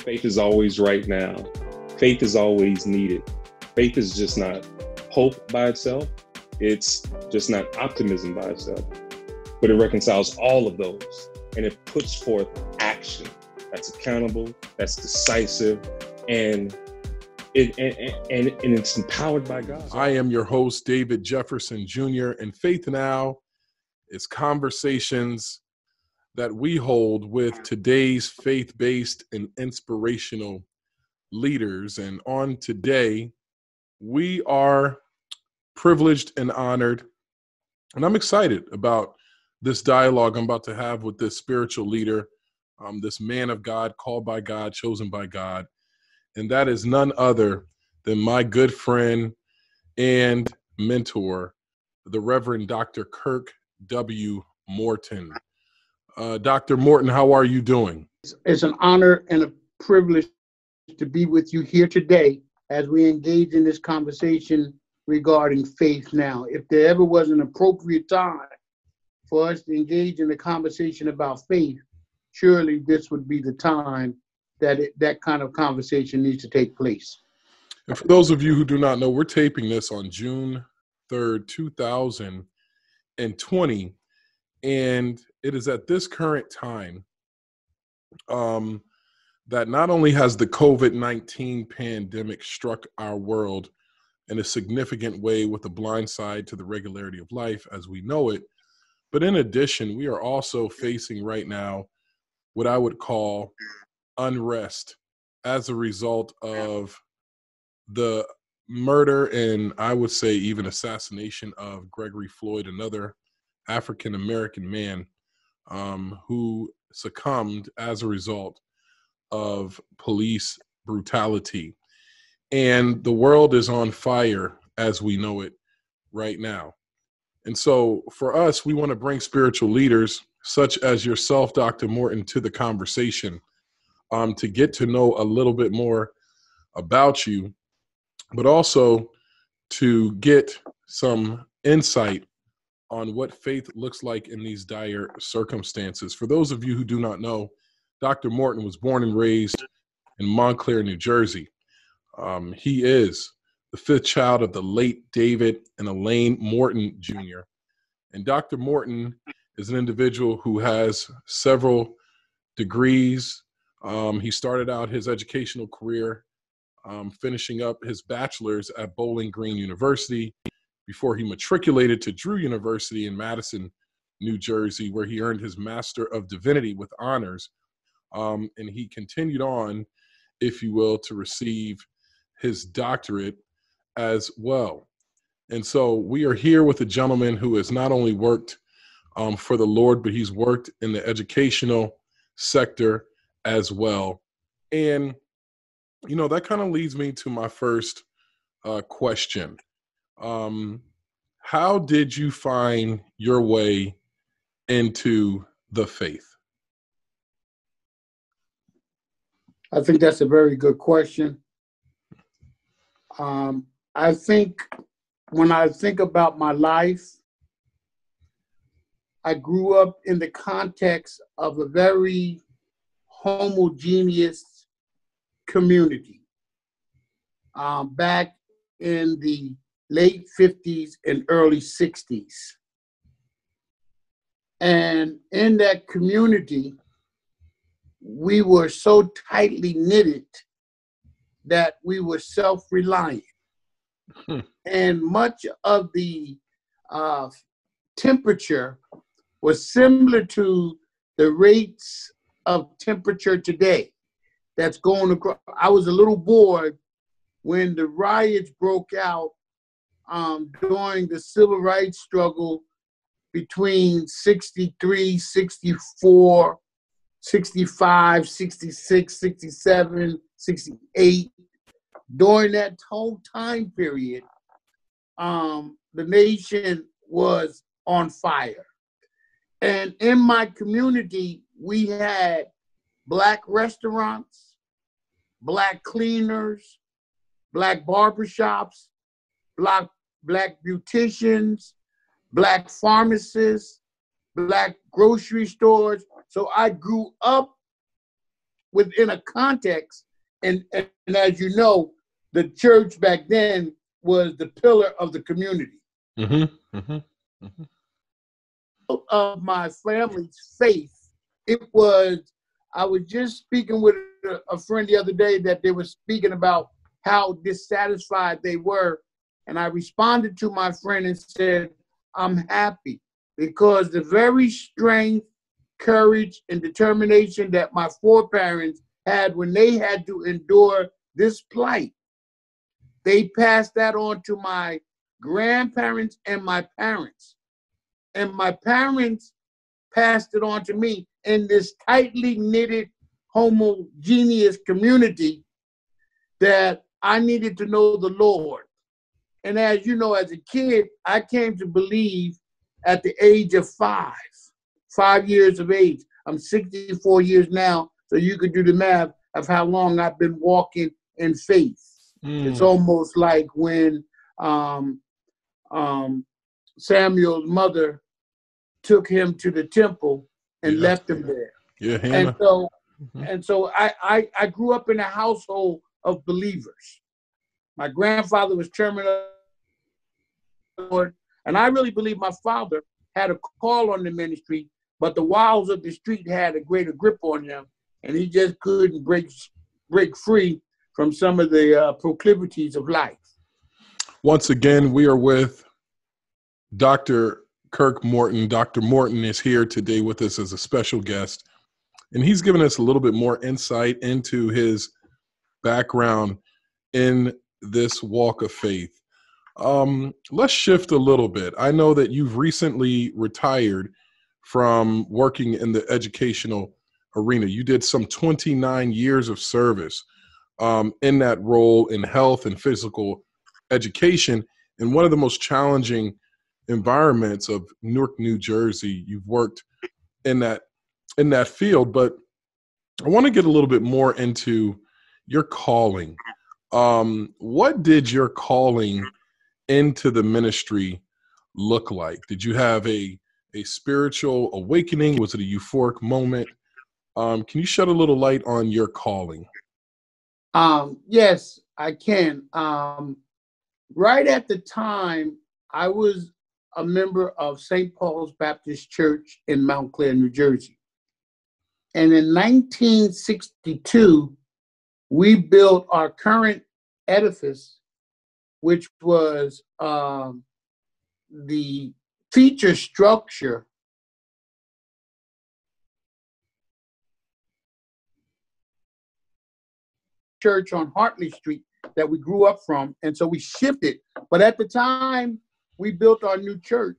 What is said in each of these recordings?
Faith is always right now. Faith is always needed. Faith is just not hope by itself. It's just not optimism by itself, but it reconciles all of those and it puts forth action that's accountable, that's decisive, and it, and, and, and it's empowered by God. I am your host, David Jefferson Jr., and Faith Now is conversations that we hold with today's faith based and inspirational leaders. And on today, we are privileged and honored. And I'm excited about this dialogue I'm about to have with this spiritual leader, um, this man of God, called by God, chosen by God. And that is none other than my good friend and mentor, the Reverend Dr. Kirk W. Morton. Uh, Dr. Morton, how are you doing? It's an honor and a privilege to be with you here today as we engage in this conversation regarding faith now. If there ever was an appropriate time for us to engage in a conversation about faith, surely this would be the time that it, that kind of conversation needs to take place. And for those of you who do not know, we're taping this on June 3rd, 2020. And it is at this current time um, that not only has the COVID 19 pandemic struck our world in a significant way with a blind side to the regularity of life as we know it, but in addition, we are also facing right now what I would call unrest as a result of the murder and I would say even assassination of Gregory Floyd, another African American man um, who succumbed as a result of police brutality. And the world is on fire as we know it right now. And so for us, we want to bring spiritual leaders such as yourself, Dr. Morton, to the conversation um, to get to know a little bit more about you, but also to get some insight on what faith looks like in these dire circumstances. For those of you who do not know, Dr. Morton was born and raised in Montclair, New Jersey. Um, he is the fifth child of the late David and Elaine Morton Jr. And Dr. Morton is an individual who has several degrees. Um, he started out his educational career um, finishing up his bachelor's at Bowling Green University before he matriculated to Drew University in Madison, New Jersey, where he earned his Master of Divinity with honors. Um, and he continued on, if you will, to receive his doctorate as well. And so we are here with a gentleman who has not only worked um, for the Lord, but he's worked in the educational sector as well. And, you know, that kind of leads me to my first uh, question. Um, how did you find your way into the faith? I think that's a very good question. Um, I think when I think about my life, I grew up in the context of a very homogeneous community. Um, back in the late 50s and early 60s. And in that community, we were so tightly knitted that we were self reliant. Hmm. And much of the uh, temperature was similar to the rates of temperature today that's going across. I was a little boy when the riots broke out um, during the civil rights struggle between 63, 64, 65, 66, 67, 68. During that whole time period, um, the nation was on fire. And in my community, we had black restaurants, black cleaners, black barbershops, black black beauticians, black pharmacists, black grocery stores. So I grew up within a context. And, and, and as you know, the church back then was the pillar of the community. Mm-hmm, mm-hmm, mm-hmm. Of my family's faith, it was. I was just speaking with a, a friend the other day that they were speaking about how dissatisfied they were, and I responded to my friend and said, "I'm happy because the very strength, courage, and determination that my foreparents had when they had to endure this plight they passed that on to my grandparents and my parents. And my parents passed it on to me in this tightly knitted, homogeneous community that I needed to know the Lord. And as you know, as a kid, I came to believe at the age of five, five years of age. I'm 64 years now, so you could do the math of how long I've been walking in faith. Mm. It's almost like when um, um, Samuel's mother took him to the temple and yeah. left him there. Yeah, Hannah. and so mm-hmm. and so I, I I grew up in a household of believers. My grandfather was chairman Lord, and I really believe my father had a call on the ministry, but the walls of the street had a greater grip on him, and he just couldn't break break free from some of the uh, proclivities of life. Once again, we are with Dr. Kirk Morton. Dr. Morton is here today with us as a special guest, and he's given us a little bit more insight into his background in this walk of faith. Um, let's shift a little bit. I know that you've recently retired from working in the educational arena. You did some 29 years of service um, in that role in health and physical education. in one of the most challenging environments of Newark, New Jersey, you've worked in that in that field. But I want to get a little bit more into your calling. Um, what did your calling into the ministry look like? Did you have a a spiritual awakening? Was it a euphoric moment? Um, can you shed a little light on your calling? Um, yes, I can. Um, right at the time, I was a member of St. Paul's Baptist Church in Montclair, New Jersey. And in 1962, we built our current edifice, which was um, the feature structure church on Hartley Street that we grew up from. And so we shifted. But at the time we built our new church,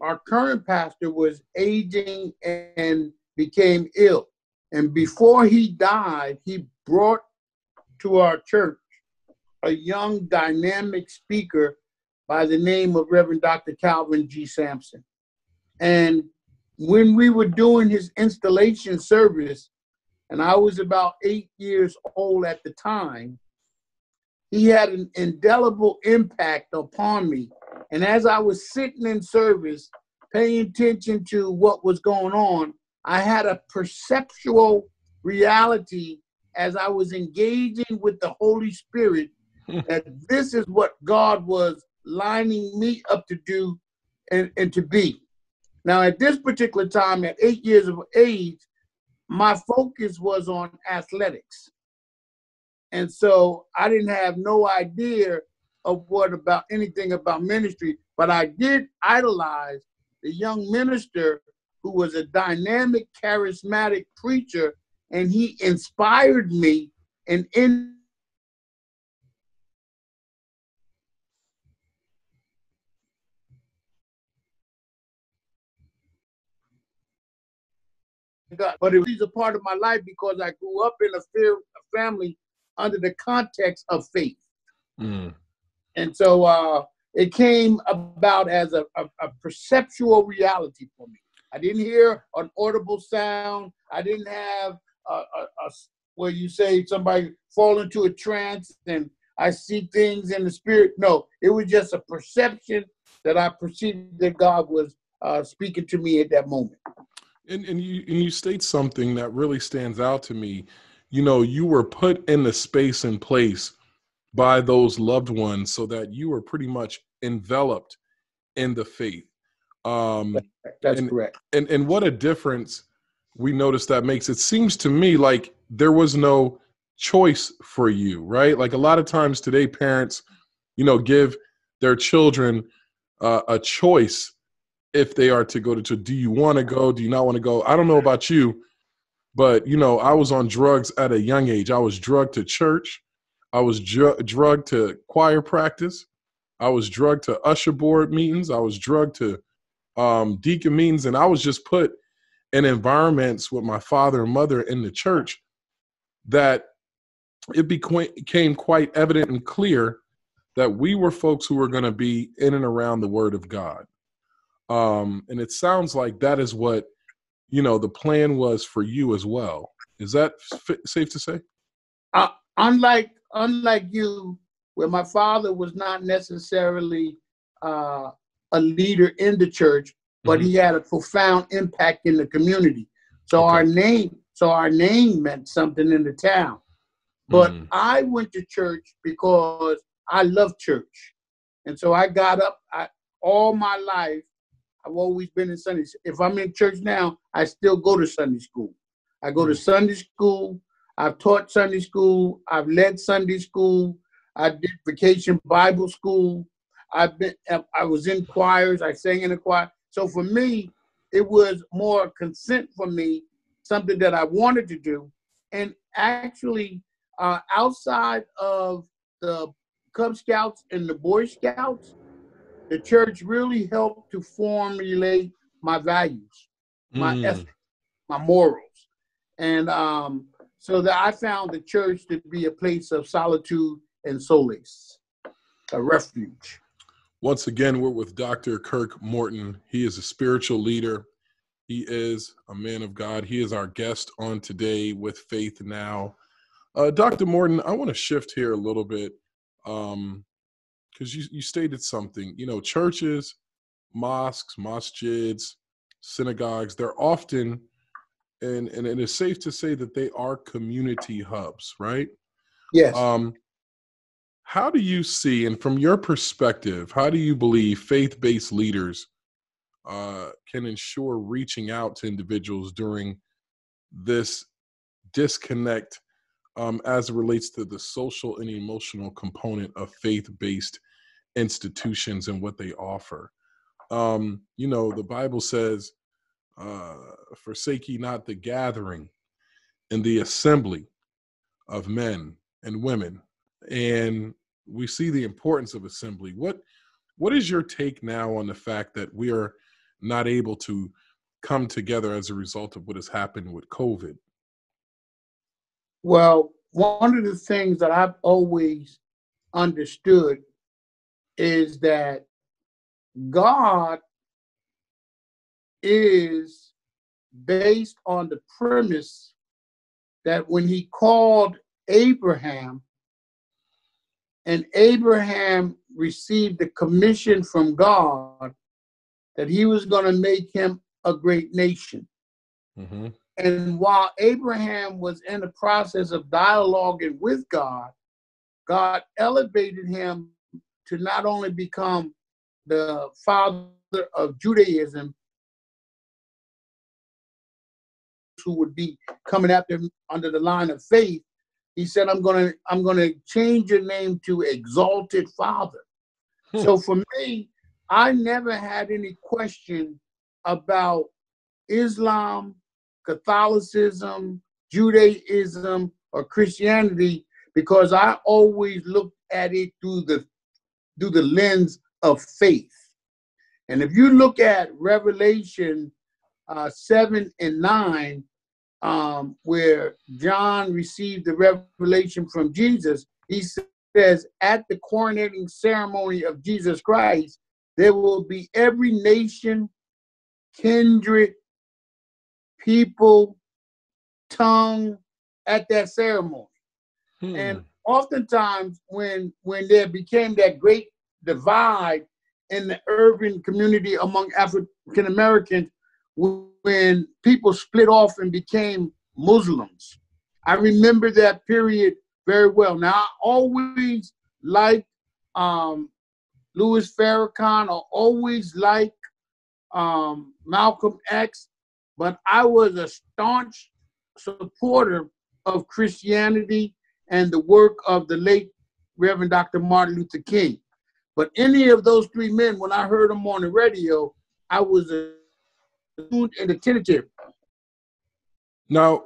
our current pastor was aging and became ill. And before he died, he brought to our church a young dynamic speaker by the name of Reverend Dr. Calvin G. Sampson. And when we were doing his installation service, and I was about eight years old at the time, he had an indelible impact upon me. And as I was sitting in service, paying attention to what was going on, I had a perceptual reality as I was engaging with the Holy Spirit that this is what God was lining me up to do and, and to be. Now, at this particular time, at eight years of age, my focus was on athletics. And so I didn't have no idea of what about anything about ministry, but I did idolize the young minister who was a dynamic, charismatic preacher, and he inspired me and in But it was a part of my life because I grew up in a a family under the context of faith. Mm. And so uh, it came about as a, a, a, perceptual reality for me. I didn't hear an audible sound. I didn't have a, a where you say somebody fall into a trance and I see things in the spirit. No, it was just a perception that I perceived that God was uh, speaking to me at that moment. And, and you and you state something that really stands out to me. you know, you were put in the space and place by those loved ones so that you were pretty much enveloped in the faith. Um, That's and, correct. And and what a difference we notice that makes. It seems to me like there was no choice for you, right? Like a lot of times today, parents, you know, give their children uh, a choice if they are to go to. Church, do you want to go? Do you not want to go? I don't know about you, but you know, I was on drugs at a young age. I was drugged to church. I was dr- drugged to choir practice. I was drugged to usher board meetings. I was drugged to um, deacon meetings, and I was just put in environments with my father and mother in the church that it became quite evident and clear that we were folks who were going to be in and around the Word of God. Um, and it sounds like that is what you know the plan was for you as well. Is that f- safe to say? Uh, unlike unlike you, where my father was not necessarily uh, a leader in the church, but mm-hmm. he had a profound impact in the community. So okay. our name, so our name meant something in the town. But mm. I went to church because I love church, and so I got up. I, all my life, I've always been in Sunday. If I'm in church now, I still go to Sunday school. I go to mm. Sunday school. I've taught Sunday school. I've led Sunday school. I did vacation Bible school. I've been. I was in choirs. I sang in a choir. So for me, it was more consent for me, something that I wanted to do. And actually, uh, outside of the Cub Scouts and the Boy Scouts, the church really helped to formulate my values, my mm. ethics, my morals. And um, so that I found the church to be a place of solitude and solace, a refuge. Once again, we're with Dr. Kirk Morton. He is a spiritual leader. He is a man of God. He is our guest on today with Faith Now. Uh, Dr. Morton, I want to shift here a little bit because you, you stated something. You know, churches, mosques, masjids, synagogues, they're often, and, and it is safe to say that they are community hubs, right? Yes. Um, how do you see, and from your perspective, how do you believe faith based leaders uh, can ensure reaching out to individuals during this disconnect um, as it relates to the social and emotional component of faith based institutions and what they offer? Um, you know, the Bible says, uh, forsake ye not the gathering and the assembly of men and women. And we see the importance of assembly. What what is your take now on the fact that we are not able to come together as a result of what has happened with COVID? Well, one of the things that I've always understood is that God is based on the premise that when he called Abraham, and Abraham received the commission from God that he was going to make him a great nation. Mm-hmm. And while Abraham was in the process of dialoguing with God, God elevated him to not only become the father of Judaism, who would be coming after him under the line of faith, he said, I'm gonna I'm gonna change your name to exalted father. Hmm. So for me, I never had any question about Islam, Catholicism, Judaism, or Christianity because I always looked at it through the through the lens of faith. And if you look at Revelation uh, 7 and 9, um, where John received the revelation from Jesus, he says, at the coronating ceremony of Jesus Christ, there will be every nation, kindred, people, tongue at that ceremony. Hmm. And oftentimes when when there became that great divide in the urban community among African Americans, when people split off and became Muslims I remember that period very well. Now, I always liked um, Louis Farrakhan. I always liked um, Malcolm X, but I was a staunch supporter of Christianity and the work of the late Reverend Dr. Martin Luther King. But any of those three men, when I heard them on the radio, I was attuned and attentive. Now,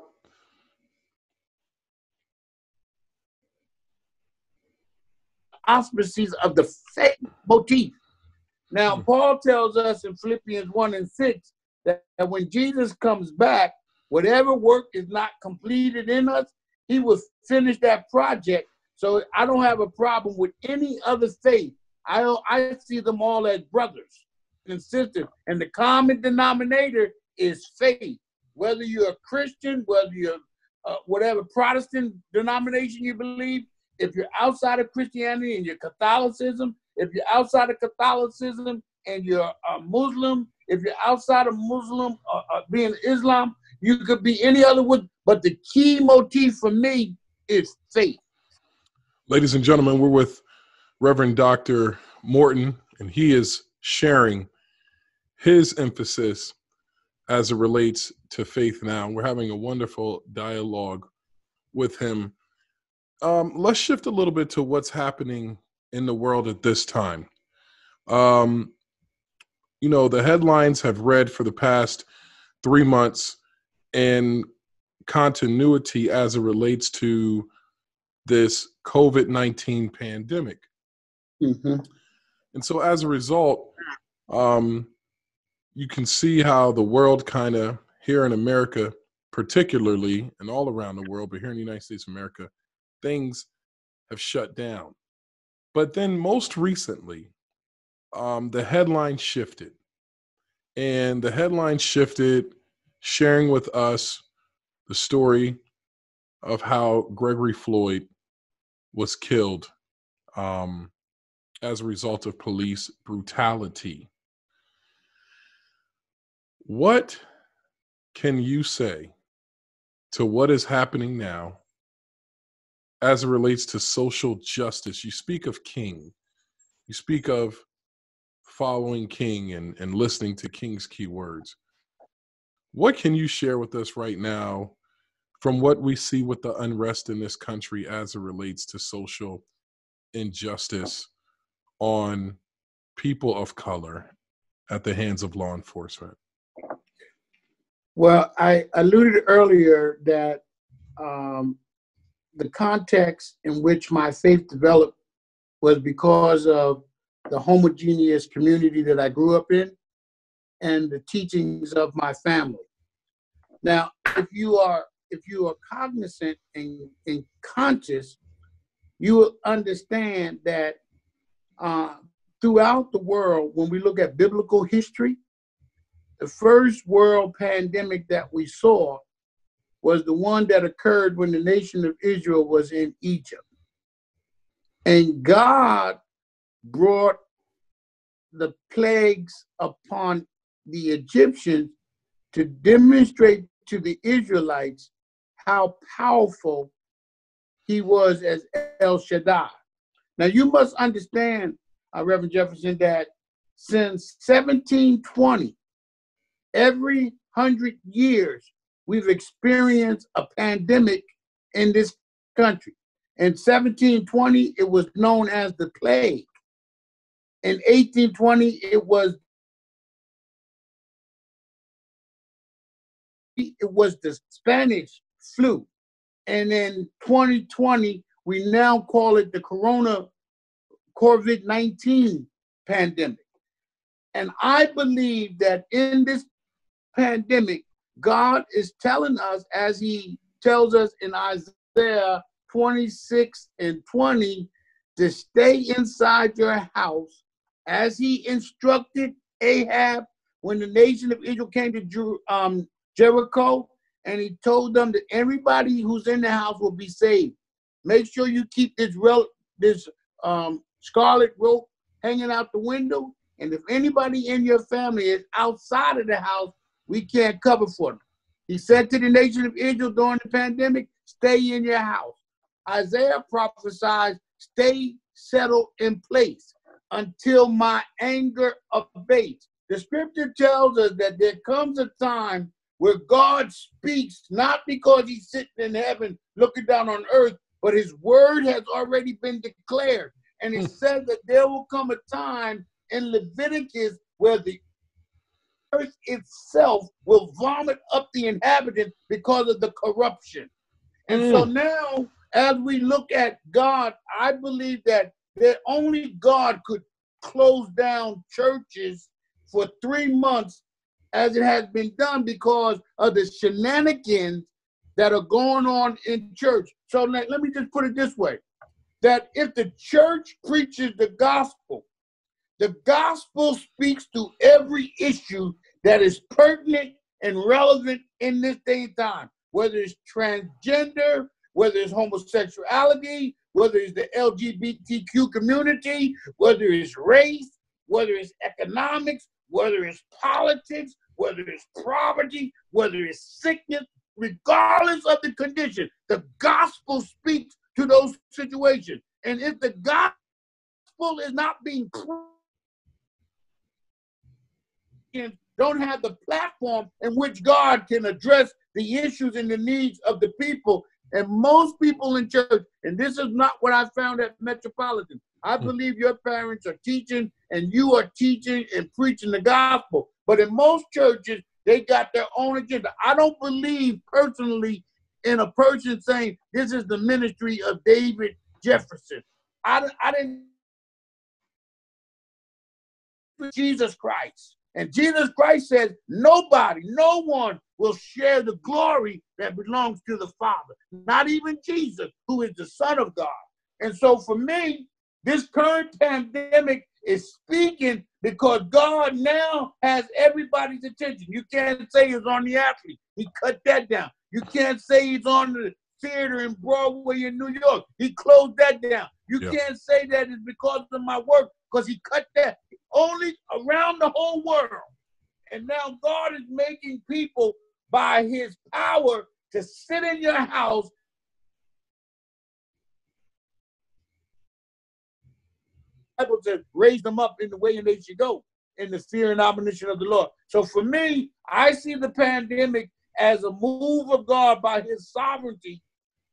auspices of the faith motif. Now, Hmm. Paul tells us in Philippians 1 and 6 that, that when Jesus comes back, whatever work is not completed in us, he will finish that project. So I don't have a problem with any other faith. I, I see them all as brothers and sisters. And the common denominator is faith. Whether you're a Christian, whether you're uh, whatever Protestant denomination you believe, if you're outside of Christianity and you're Catholicism, if you're outside of Catholicism and you're a Muslim, if you're outside of Muslim uh, uh, being Islam, you could be any other. But the key motif for me is faith. ladies and gentlemen, we're with Reverend Dr. Morton, and he is sharing his emphasis as it relates to faith now. We're having a wonderful dialogue with him. Um, let's shift a little bit to what's happening in the world at this time. Um, you know, the headlines have read for the past three months and continuity as it relates to this COVID 19 pandemic. Mm-hmm. And so as a result, um, you can see how the world kind of here in America, particularly, and all around the world, but here in the United States of America, things have shut down. But then most recently, um, the headline shifted. And the headline shifted, sharing with us the story of how Gregory Floyd was killed um, as a result of police brutality. What can you say to what is happening now as it relates to social justice? You speak of King, you speak of following King and, and listening to King's key words. What can you share with us right now from what we see with the unrest in this country as it relates to social injustice on people of color at the hands of law enforcement? Well, I alluded earlier that um, the context in which my faith developed was because of the homogeneous community that I grew up in and the teachings of my family. Now, if you are if you are cognizant and, and conscious, you will understand that uh, throughout the world, when we look at biblical history, the first world pandemic that we saw was the one that occurred when the nation of Israel was in Egypt. And God brought the plagues upon the Egyptians to demonstrate to the Israelites how powerful he was as El Shaddai. Now, you must understand, uh, Reverend Jefferson, that since 1720, every hundred years, we've experienced a pandemic in this country. In 1720, it was known as the plague. In 1820, it was it was the Spanish flu. And in 2020, we now call it the corona COVID 19 pandemic. And I believe that in this pandemic, God is telling us, as He tells us in Isaiah 26 and 20, to stay inside your house, as He instructed Ahab when the nation of Israel came to um, Jericho, and He told them that everybody who's in the house will be saved. Make sure you keep this rel- this um, scarlet rope hanging out the window. And if anybody in your family is outside of the house, we can't cover for them. He said to the nation of Israel during the pandemic, stay in your house. Isaiah prophesies, stay settled in place until my anger abates. The scripture tells us that there comes a time where God speaks, not because he's sitting in heaven looking down on earth, but his word has already been declared. And it hmm. says that there will come a time in Leviticus where the earth itself will vomit up the inhabitants because of the corruption. And mm. so now, as we look at God, I believe that that only God could close down churches for three months as it has been done because of the shenanigans that are going on in church. So let, let me just put it this way that if the church preaches the gospel, the gospel speaks to every issue that is pertinent and relevant in this day and time, whether it's transgender, whether it's homosexuality, whether it's the LGBTQ community, whether it's race, whether it's economics, whether it's politics, whether it's poverty, whether it's sickness, regardless of the condition, the gospel speaks to those situations. And if the gospel is not being preached, don't have the platform in which God can address the issues and the needs of the people. And most people in church, and this is not what I found at Metropolitan. I hmm. believe your parents are teaching and you are teaching and preaching the gospel. But in most churches, they got their own agenda. I don't believe personally in a person saying this is the ministry of David Jefferson. I, I didn't. Jesus Christ. And Jesus Christ says, nobody, no one will share the glory that belongs to the Father, not even Jesus, who is the Son of God. And so for me, this current pandemic is speaking because God now has everybody's attention. You can't say it's on the athlete. He cut that down. You can't say it's on the theater in Broadway in New York. He closed that down. You can't say that it's because of my work because he cut that only around the whole world. And now God is making people by his power to sit in your house. Bible says, raise them up in the way in they should go, in the fear and admonition of the Lord. So for me, I see the pandemic as a move of God by his sovereignty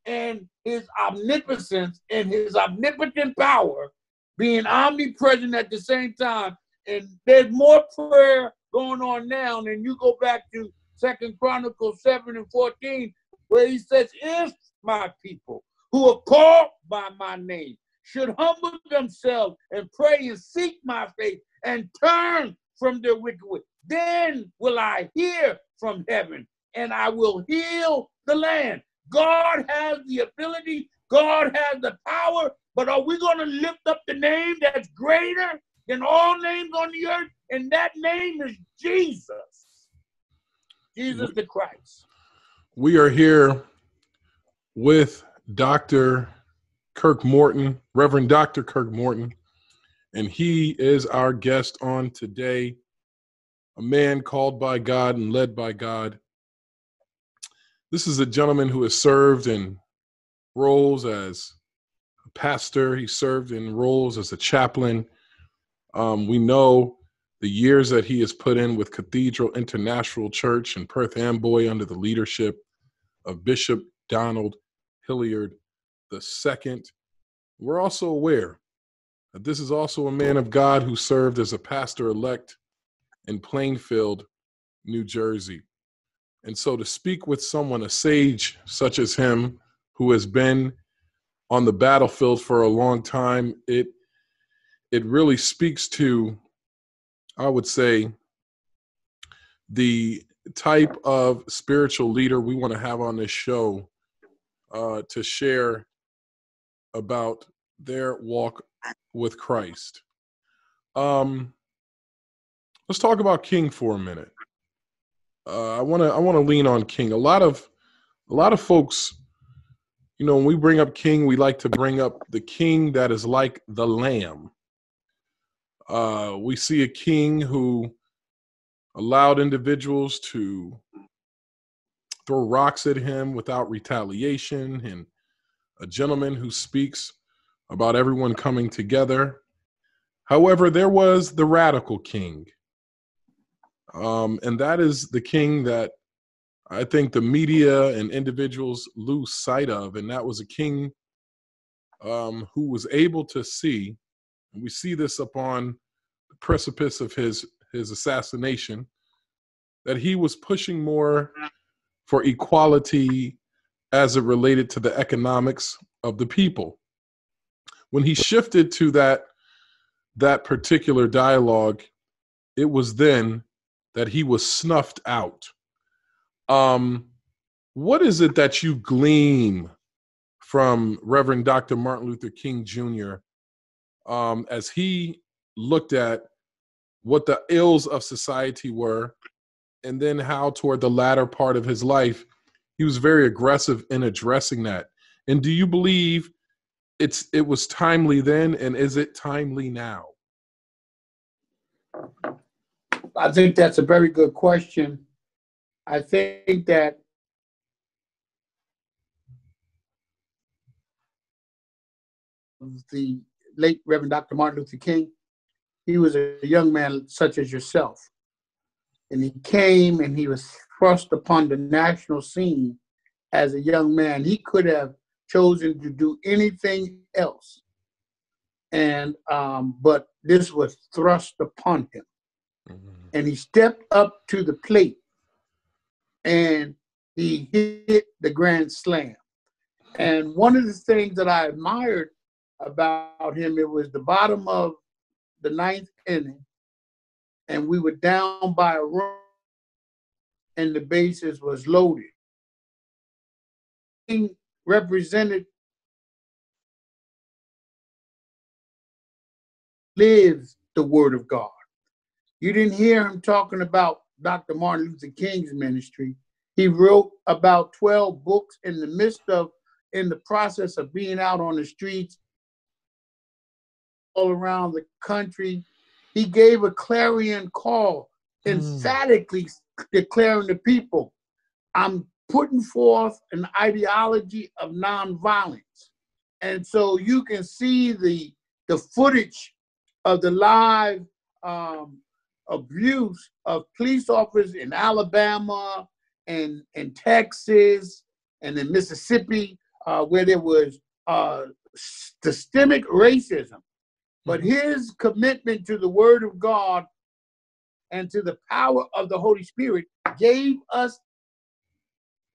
and his omnipotence and his omnipotent power being omnipresent at the same time. And there's more prayer going on now than you go back to Second Chronicles 7 and 14, where he says, If my people who are called by my name should humble themselves and pray and seek my face and turn from their wicked way, then will I hear from heaven and I will heal the land. God has the ability, God has the power, but are we going to lift up the name that's greater than all names on the earth? And that name is Jesus. Jesus the Christ. We are here with Dr. Kirk Morton, Reverend Dr. Kirk Morton, and he is our guest on today. A man called by God and led by God. This is a gentleman who has served in roles as a pastor, he served in roles as a chaplain. Um, we know the years that he has put in with Cathedral International Church in Perth Amboy under the leadership of Bishop Donald Hilliard II. We're also aware that this is also a man of God who served as a pastor elect in Plainfield, New Jersey. And so to speak with someone, a sage such as him, who has been on the battlefield for a long time, it it really speaks to, I would say, the type of spiritual leader we want to have on this show uh, to share about their walk with Christ. Um, let's talk about King for a minute. Uh, I want to I want to lean on King. A lot of a lot of folks, you know, when we bring up King, we like to bring up the King that is like the Lamb. Uh, we see a King who allowed individuals to throw rocks at him without retaliation, and a gentleman who speaks about everyone coming together. However, there was the radical king. Um, and that is the king that I think the media and individuals lose sight of. And that was a king um, who was able to see, and we see this upon the precipice of his, his assassination, that he was pushing more for equality as it related to the economics of the people. When he shifted to that that particular dialogue, it was then that he was snuffed out. Um, what is it that you glean from Reverend Dr. Martin Luther King Jr. Um, as he looked at what the ills of society were, and then how, toward the latter part of his life, he was very aggressive in addressing that. And do you believe it's it was timely then, and is it timely now? I think that's a very good question. I think that the late Reverend Dr. Martin Luther King, he was a young man such as yourself. And he came and he was thrust upon the national scene as a young man. He could have chosen to do anything else. And um, but this was thrust upon him. Mm-hmm. And he stepped up to the plate and he hit the grand slam. And one of the things that I admired about him. It was the bottom of the ninth inning, and we were down by a run, and the bases was loaded. He represented lives the word of God. You didn't hear him talking about Dr. Martin Luther King's ministry. He wrote about 12 books in the midst of, in the process of being out on the streets all around the country. He gave a clarion call, mm. emphatically declaring to people, I'm putting forth an ideology of nonviolence. And so you can see the, the footage of the live um, abuse of police officers in Alabama and in Texas and in Mississippi, uh, where there was uh, systemic racism but mm-hmm. his commitment to the word of God and to the power of the Holy Spirit gave us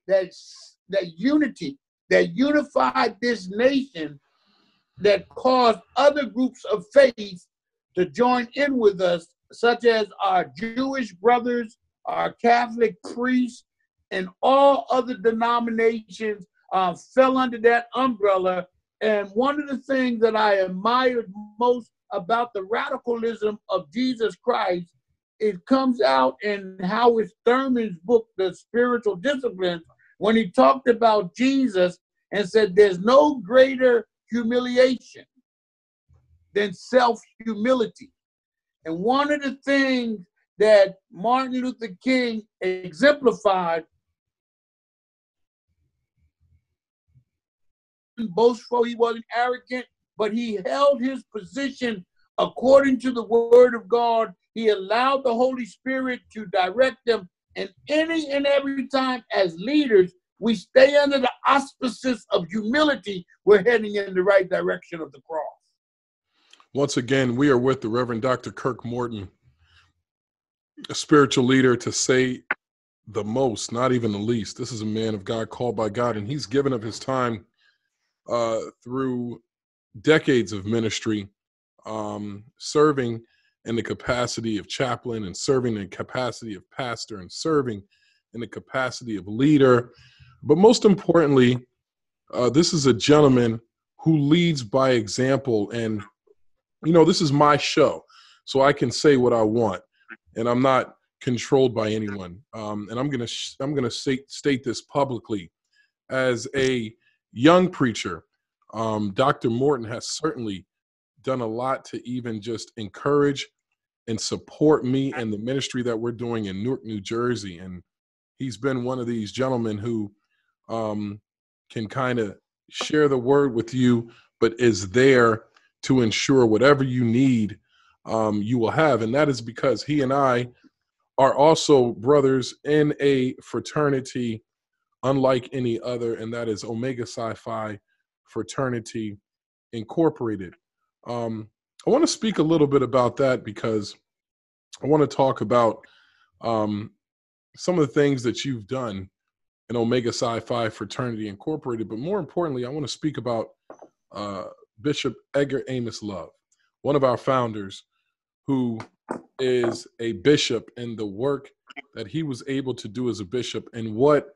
that, that unity that unified this nation that caused other groups of faith to join in with us, such as our Jewish brothers, our Catholic priests, and all other denominations uh, fell under that umbrella and one of the things that I admired most about the radicalism of Jesus Christ, it comes out in Howard Thurman's book, The Spiritual Disciplines, when he talked about Jesus and said there's no greater humiliation than self humility. And one of the things that Martin Luther King exemplified boastful, he wasn't arrogant, but he held his position according to the word of God. He allowed the Holy Spirit to direct them. And any and every time, as leaders, we stay under the auspices of humility, we're heading in the right direction of the cross. Once again, we are with the Reverend Dr. Kirk Morton, a spiritual leader to say the most, not even the least. This is a man of God called by God, and he's given of his time uh, through decades of ministry, um, serving in the capacity of chaplain and serving in the capacity of pastor and serving in the capacity of leader. But most importantly, uh, this is a gentleman who leads by example. And, you know, this is my show, so I can say what I want. And I'm not controlled by anyone. Um, and I'm gonna sh- I'm gonna state state this publicly as a young preacher, um, Dr. Morton has certainly done a lot to even just encourage and support me and the ministry that we're doing in Newark, New Jersey. And he's been one of these gentlemen who um, can kind of share the word with you, but is there to ensure whatever you need, um, you will have. And that is because he and I are also brothers in a fraternity unlike any other, and that is Omega Psi Phi Fraternity Incorporated. Um, I want to speak a little bit about that because I want to talk about um, some of the things that you've done in Omega Phi Fraternity Incorporated, but more importantly, I want to speak about uh, Bishop Edgar Amos Love, one of our founders, who is a bishop and the work that he was able to do as a bishop and what,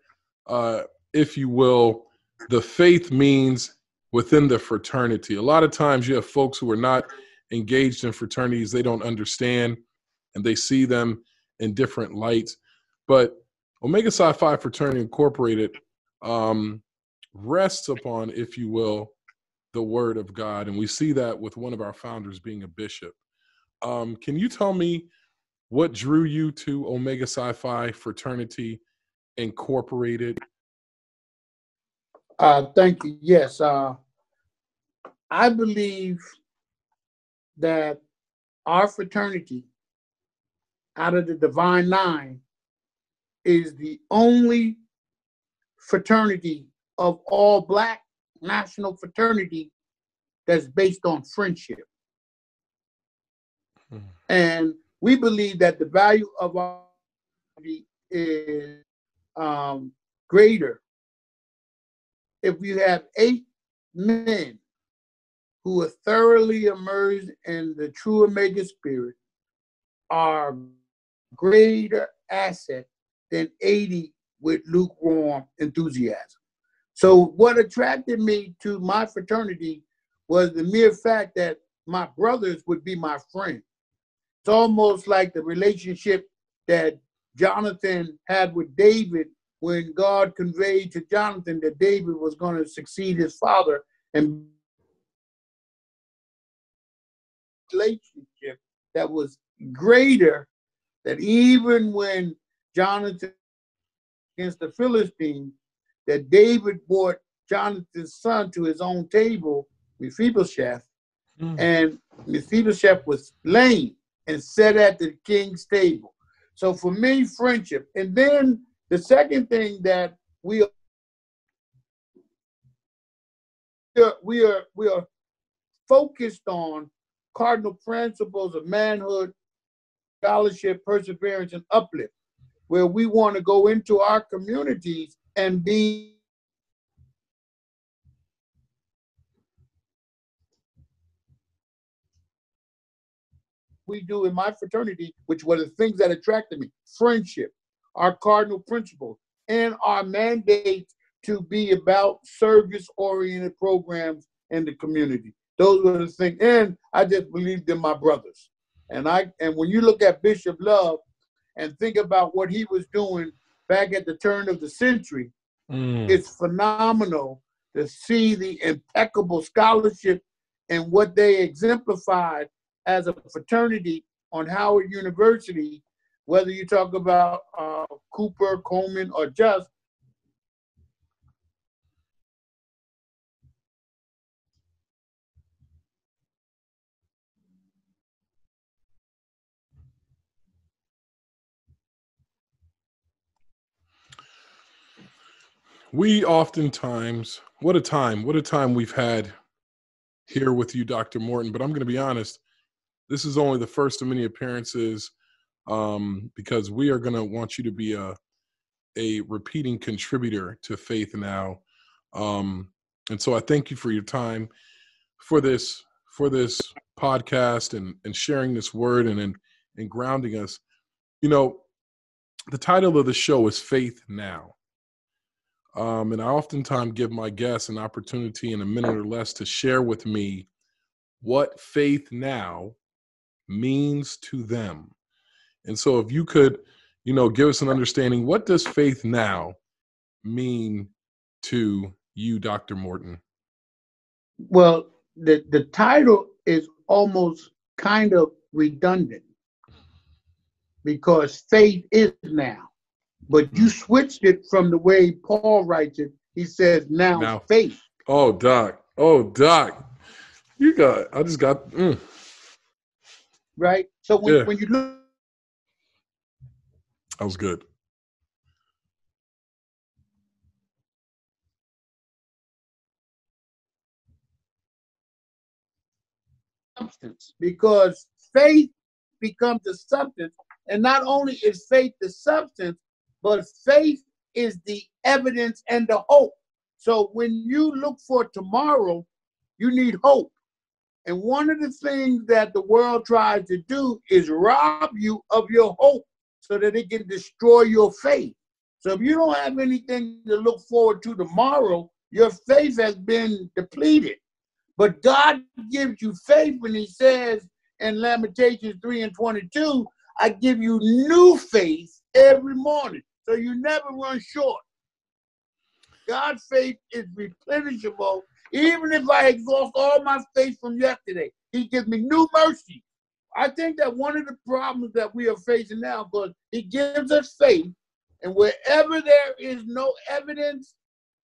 uh, if you will, the faith means within the fraternity. A lot of times you have folks who are not engaged in fraternities, they don't understand and they see them in different lights. But Omega Psi Phi Fraternity Incorporated um, rests upon, if you will, the word of God. And we see that with one of our founders being a bishop. Um, can you tell me what drew you to Omega Psi Phi Fraternity Incorporated? Uh, thank you. Yes, uh, I believe that our fraternity, out of the Divine Nine, is the only fraternity of all Black national fraternity that's based on friendship. Mm. And we believe that the value of our is um, greater if you have eight men who are thoroughly immersed in the true Omega spirit are greater asset than 80 with lukewarm enthusiasm. So what attracted me to my fraternity was the mere fact that my brothers would be my friends. It's almost like the relationship that Jonathan had with David when God conveyed to Jonathan that David was going to succeed his father and relationship that was greater that even when Jonathan against the Philistines, that David brought Jonathan's son to his own table, Mephibosheth, mm. and Mephibosheth was lame and sat at the king's table. So for me, friendship. And then the second thing that we are we are we are focused on cardinal principles of manhood, scholarship, perseverance, and uplift, where we want to go into our communities and be we do in my fraternity, which were the things that attracted me friendship, our cardinal principles, and our mandate to be about service oriented programs in the community. Those were the things. And I just believed in my brothers. And I and when you look at Bishop Love and think about what he was doing back at the turn of the century, mm. it's phenomenal to see the impeccable scholarship and what they exemplified as a fraternity on Howard University, whether you talk about uh, Cooper, Coleman, or Just, we oftentimes what a time what a time we've had here with you dr morton but i'm going to be honest this is only the first of many appearances um, because we are going to want you to be a a repeating contributor to faith now. Um, and so i thank you for your time for this for this podcast and and sharing this word and and, and grounding us. You know the title of the show is faith now. Um, and I oftentimes give my guests an opportunity in a minute or less to share with me what faith now means to them. And so if you could, you know, give us an understanding, what does faith now mean to you, Dr. Morton? Well, the, the title is almost kind of redundant because faith is now. But you switched it from the way Paul writes it. He says now, Now. faith. Oh, Doc. Oh, Doc. You got. I just got. Mm. Right? So when, Yeah. when you look That was good. substance because faith becomes the substance. And not only is faith the substance, but faith is the evidence and the hope. So when you look for tomorrow, you need hope. And one of the things that the world tries to do is rob you of your hope so that it can destroy your faith. So if you don't have anything to look forward to tomorrow, your faith has been depleted. But God gives you faith when He says in Lamentations 3 and 22, I give you new faith every morning. So you never run short. God's faith is replenishable. Even if I exhaust all my faith from yesterday, He gives me new mercy. I think that one of the problems that we are facing now, because He gives us faith, and wherever there is no evidence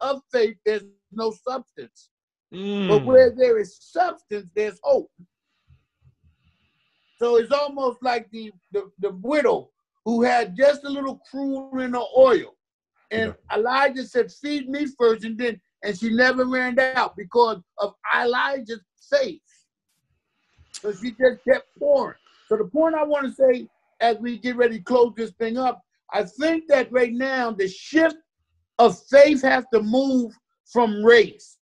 of faith, there's no substance. But Mm. where there is substance, there's hope. So it's almost like the, the, the widow who had just a little crude in her oil. And Elijah said, Feed me first, and then, and she never ran out because of Elijah's faith. So she just kept pouring. So the point I want to say as we get ready to close this thing up, I think that right now the shift of faith has to move from race.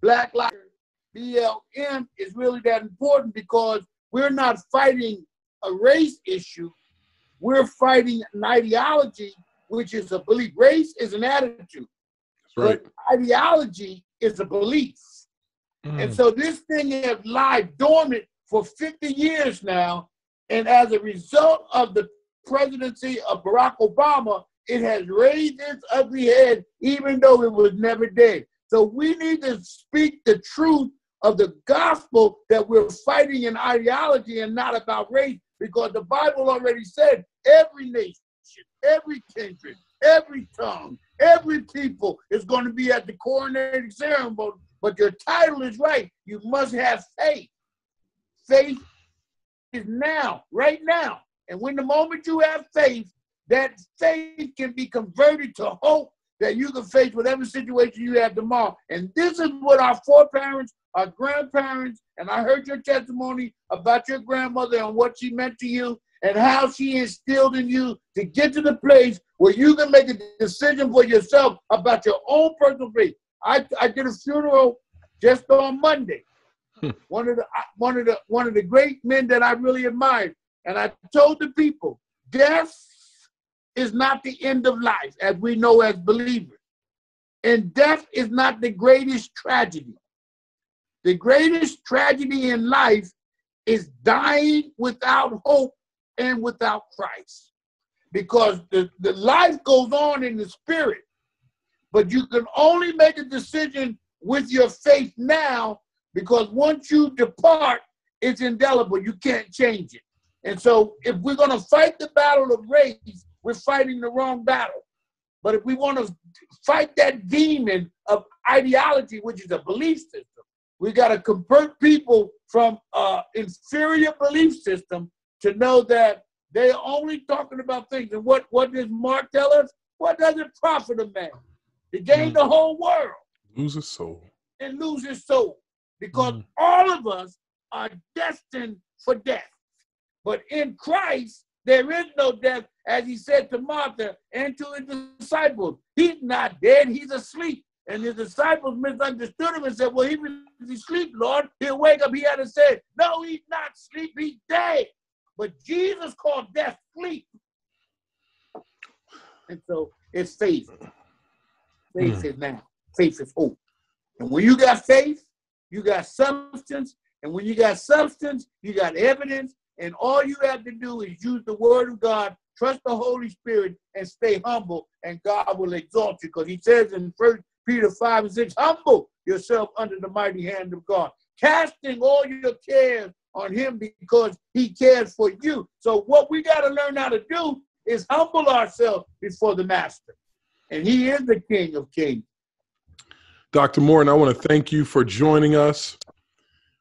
Black Lives BLM is really that important because we're not fighting a race issue. We're fighting an ideology, which is a belief. Race is an attitude, That's right. but ideology is a belief. And Mm. so this thing has lied dormant for 50 years now. And as a result of the presidency of Barack Obama, it has raised its ugly head, even though it was never dead. So we need to speak the truth of the gospel that we're fighting in ideology and not about race, because the Bible already said every nation, every kindred, every tongue, every people is going to be at the coronating ceremony. But your title is right. You must have faith. Faith is now, right now. And when the moment you have faith, that faith can be converted to hope that you can face whatever situation you have tomorrow. And this is what our foreparents, our grandparents, and I heard your testimony about your grandmother and what she meant to you and how she instilled in you to get to the place where you can make a decision for yourself about your own personal faith. I, I did a funeral just on Monday. Hmm. one of the one of the one of the great men that I really admired, and I told the people, death is not the end of life, as we know as believers, and death is not the greatest tragedy. The greatest tragedy in life is dying without hope and without Christ, because the, the life goes on in the spirit but you can only make a decision with your faith now because once you depart, it's indelible. You can't change it. And so, if we're going to fight the battle of race, we're fighting the wrong battle. But if we want to fight that demon of ideology, which is a belief system, we got to convert people from uh, inferior belief system to know that they're only talking about things. And what, what does Mark tell us? What does it profit a man? to gain the whole world Lose a soul. and lose his soul. Because Mm. all of us are destined for death. But in Christ, there is no death, as he said to Martha and to his disciples. He's not dead, he's asleep. And his disciples misunderstood him and said, Well, he was asleep, Lord. He'll wake up. He had to say, No, he's not asleep, he's dead. But Jesus called death sleep. And so it's faith. Faith hmm. is now. Faith is hope. And when you got faith, you got substance. And when you got substance, you got evidence. And all you have to do is use the word of God, trust the Holy Spirit, and stay humble, and God will exalt you. Because he says in First Peter 5 and 6, humble yourself under the mighty hand of God, casting all your cares on him because he cares for you. So what we got to learn how to do is humble ourselves before the master. And he is the King of Kings. Dr. Morton, I want to thank you for joining us.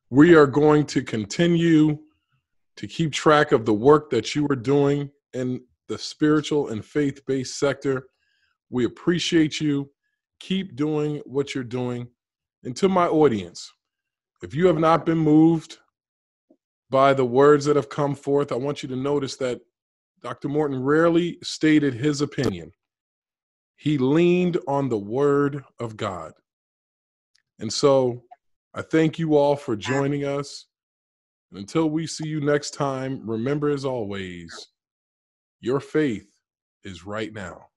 We are going to continue to keep track of the work that you are doing in the spiritual and faith based sector. We appreciate you. Keep doing what you're doing. And to my audience, if you have not been moved by the words that have come forth, I want you to notice that Dr. Morton rarely stated his opinion. He leaned on the word of God. And so I thank you all for joining us. And until we see you next time, remember as always, your faith is right now.